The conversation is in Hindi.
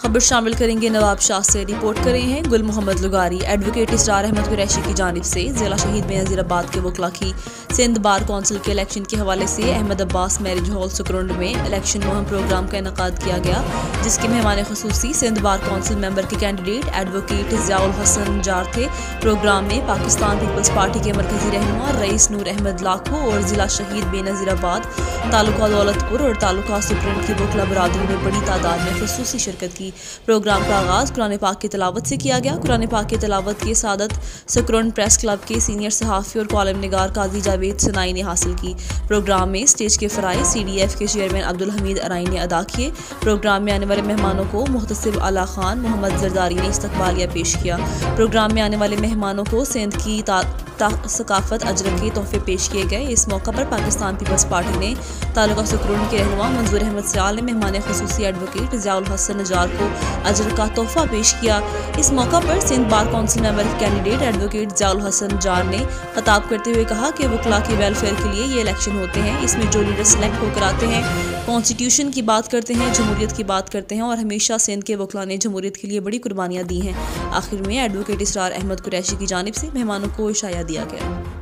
खबर शामिल करेंगे। नवाब शाह से रिपोर्ट कर हैं। गुल मोहम्मद लुगारी, एडवोकेट इसरार अहमद कुरैशी की जानब से जिला शहीद में नज़ीराबाद के वकला की सिंध बार कौंसिल के इलेक्शन के हवाले से अहमद अब्बास मैरिज हॉल सुकरुंड में इलेक्शन मुहिम प्रोग्राम का इनका किया गया, जिसके मेहमान खसूसी सिंध बार कौंसिल मेंबर के candidate advocate Ziaul Hasan jar थे। प्रोग्राम में पाकिस्तान पीपल्स पार्टी के मरकजी रहनुमा रईस नूर अहमद लाखो और जिला शहीद बे बेनज़ीराबाद तालुका दौलतपुर और तालुका सुप्रिंट की वकला बरदरी में बड़ी तादाद में खसूसी शिरकत की। प्रोग्राम का आगाज़ कुरान पाक की तलावत से किया गया। कुरान पाक की तलावत की सादत सकरन प्रेस क्लब के सीनियर सहाफ़ी और कॉलम निगार काजी जावेद सनाई ने हासिल की। प्रोग्राम में स्टेज के फ़राई सी डी एफ़ के चेयरमैन अब्दुल हमीद अराई ने अदा किए। प्रोग्राम में आने वाले मेहमानों को मुहतसिब अला खान, मोहम्मद जरदारी ने इस्तकबालिया पेश किया। प्रोग्राम में आने वाले मेहमानों को सिंध की सकाफत, अजरक के तोहफे पेश किए गए। इस मौका पर पाकिस्तान पीपल्स पार्टी ने तालुका सुकरून के रहनुमा मंजूर अहमद सयाल ने मेहमान खसूसी एडवोकेट जियाउल हसन नजार को अजर का तोहफा पेश किया। इस मौका पर Sindh bar council member candidate advocate Ziaul Hasan jar ने खताब करते हुए कहा कि वकला के वेलफेयर के लिए ये इलेक्शन होते हैं। इसमें जो लीडर सेलेक्ट होकर आते हैं कॉन्स्टिट्यूशन की बात करते हैं, जमहूरियत की बात करते हैं और हमेशा सिंध के वकला ने जमहूरियत के लिए बड़ी कुर्बानियाँ दी हैं। आखिर में एडवोकेट इसरार अहमद कुरैशी की जानब से मेहमानों को इशाया दिया गया।